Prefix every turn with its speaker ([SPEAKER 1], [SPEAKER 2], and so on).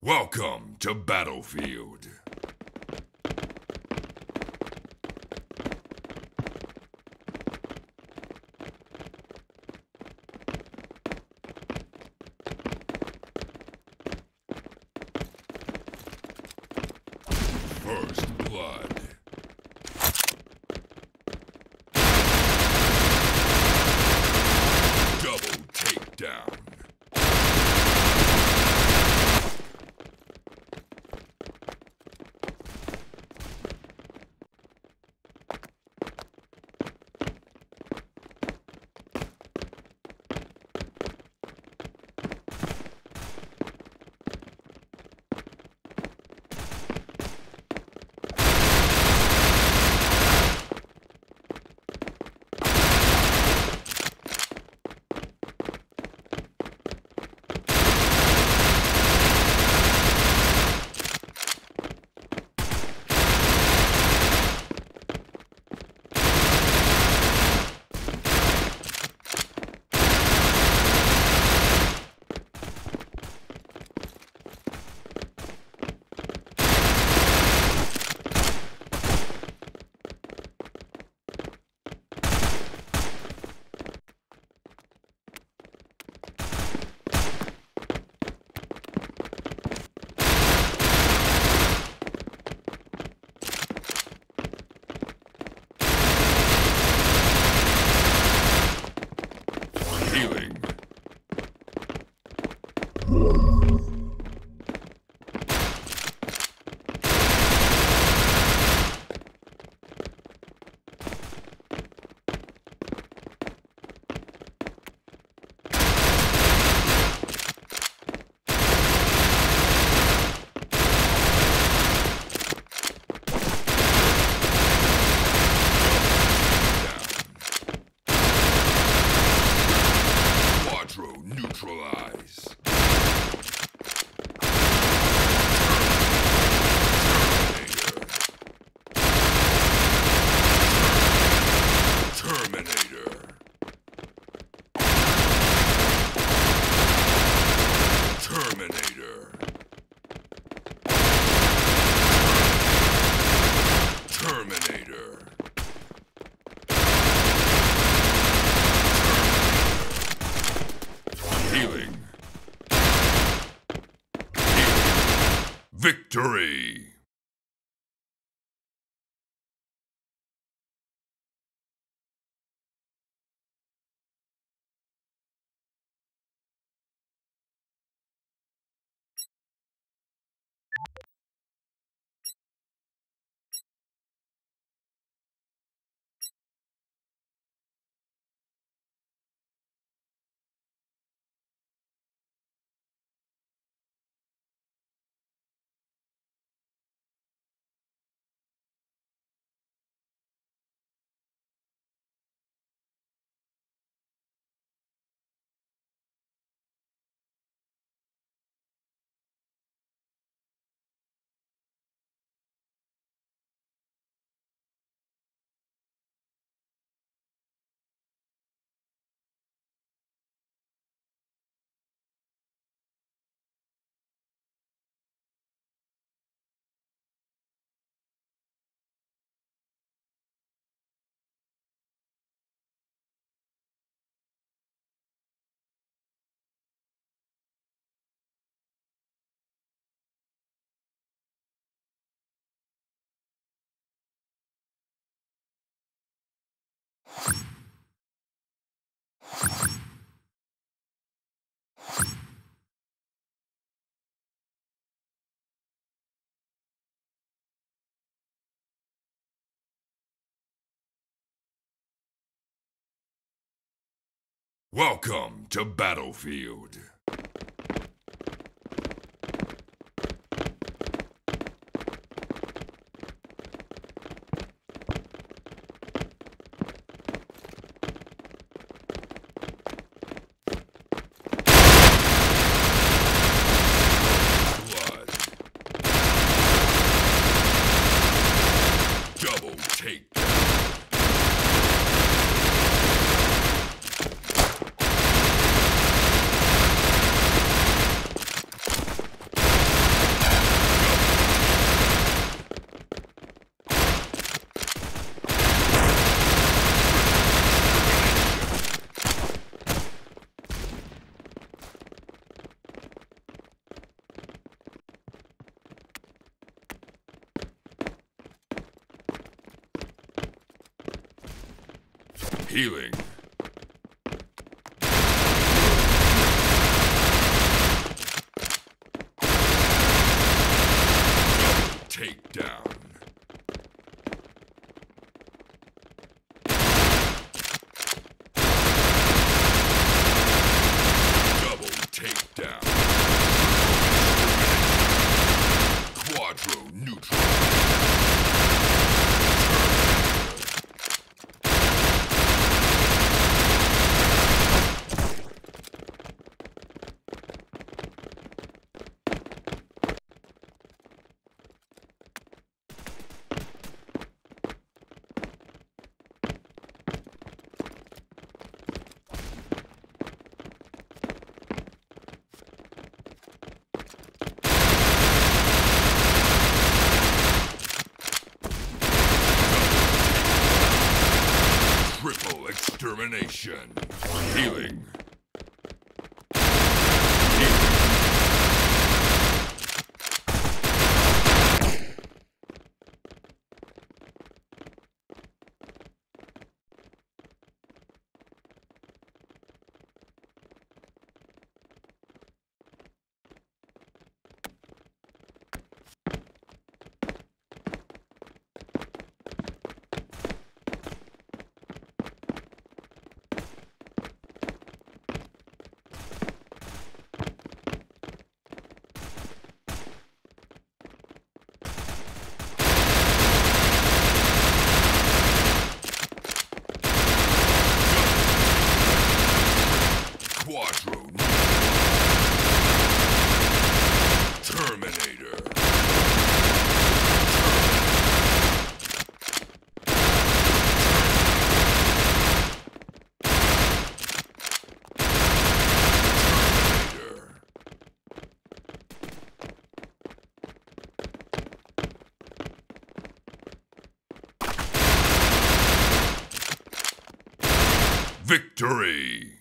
[SPEAKER 1] Welcome to Battlefield. Quadro Victory. Welcome to Battlefield. Healing. Double takedown. Extermination. Healing. Victory!